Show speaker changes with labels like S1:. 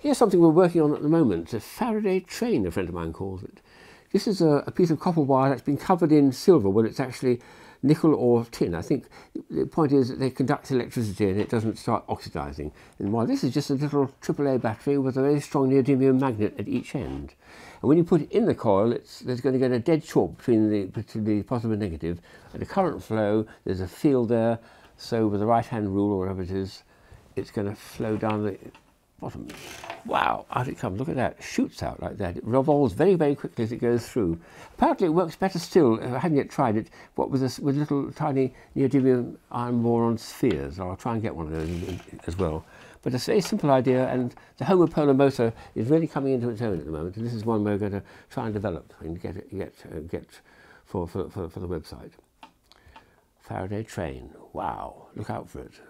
S1: Here's something we're working on at the moment, a Faraday train, a friend of mine calls it. This is a, a piece of copper wire that's been covered in silver when it's actually nickel or tin. I think the point is that they conduct electricity and it doesn't start oxidizing. And while this is just a little AAA battery with a very strong neodymium magnet at each end. And when you put it in the coil, it's, there's going to get a dead short between the, between the positive and negative. And the current flow, there's a field there, so with the right-hand rule or whatever it is, it's going to flow down the bottom. Wow, out it comes. Look at that. Shoots out like that. It revolves very, very quickly as it goes through. Apparently it works better still. I haven't yet tried it. What with, this, with little tiny neodymium iron boron spheres. I'll try and get one of those as well. But it's a very simple idea, and the homopolar motor is really coming into its own at the moment. And this is one we're going to try and develop and get get uh, get for, for, for, for the website. Faraday train. Wow, look out for it.